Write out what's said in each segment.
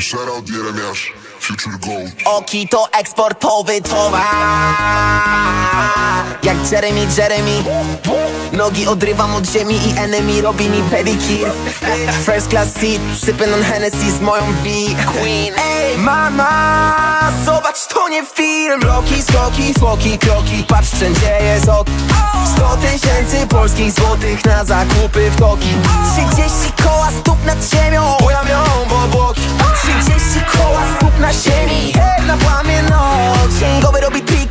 Shoutout Jeremiasz, Future Gold. Oki to eksportowy towar. Jak Jeremy, Jeremy. Nogi odrywam od ziemi i enemy robi mi pedicure First class seat, sipping on Hennessy z moją V. Queen. Ej mama, zobacz to nie film. Bloki, skoki, foki, kroki, patrz wszędzie jest ok. 100 tysięcy polskich złotych na zakupy w Toki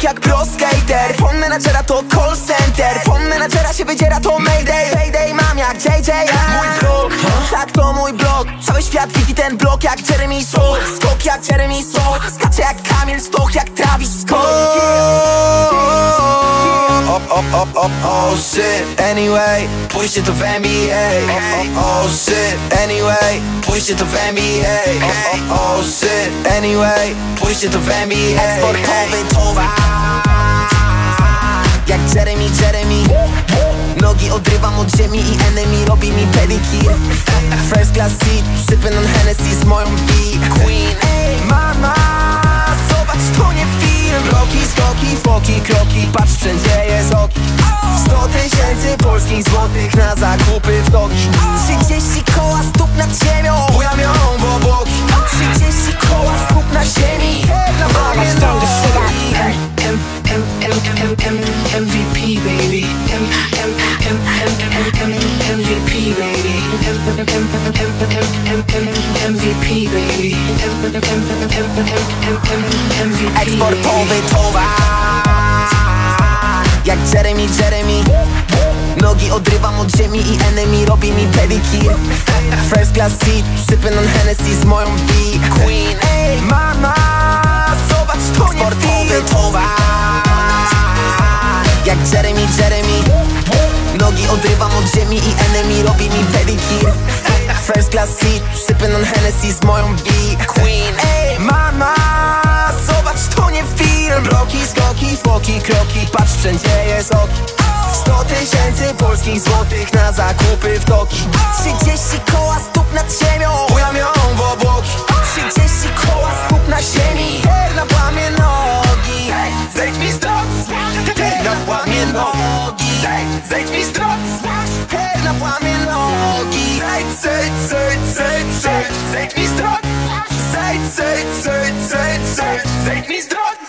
jak pro skater. Fon menadżera to call center. Fon menadżera się wydziera to mayday. Payday mam jak JJ Mój blog, tak to mój blog Cały świat widzi ten blok jak Jeremy Soul Skok jak Jeremy Soul Skacze jak Kamil Stoch jak Travis Scott. Op, op, op, oh shit. Anyway, pójście to w NBA Oh, oh, oh shit. Anyway, pójście to w NBA Oh, oh, oh shit. Anyway, pójście to w NBA Eksportowy towar Jak Jeremy, Jeremy. Nogi odrywam od ziemi i enemy robi mi pedicure First class seat, sipping on Hennessy z moją B Queen Mama, zobacz to nie film. Bloki, skoki, foki, kroki, patrz wszędzie jest oki 100 tysięcy polskich złotych na zakupy w Toki MVP baby Eksportowy towar. Jak Jeremy, Jeremy. Nogi odrywam od ziemi i enemy robi mi pedicure First class seat, sipping on Hennessy z moją B Queen. Mama, zobacz to nie Eksportowy towar. Jak Jeremy, Jeremy. Nogi odrywam od ziemi i enemy robi mi seat, sipping on Hennessy z moją B Queen. Mama, zobacz to nie film. Bloki, skoki, foki, kroki, patrz wszędzie jest oki. 100 tysięcy polskich złotych na zakupy w Toki. 30 koła stóp nad ziemią, ja miałem w obłoki. 30 koła stóp na ziemi, hej, na płamie nogi. Zejdź mi z drogi, hej, na płamie nogi. Zejdź mi z drogi, Seid, seid, seid, seid, seid me strong.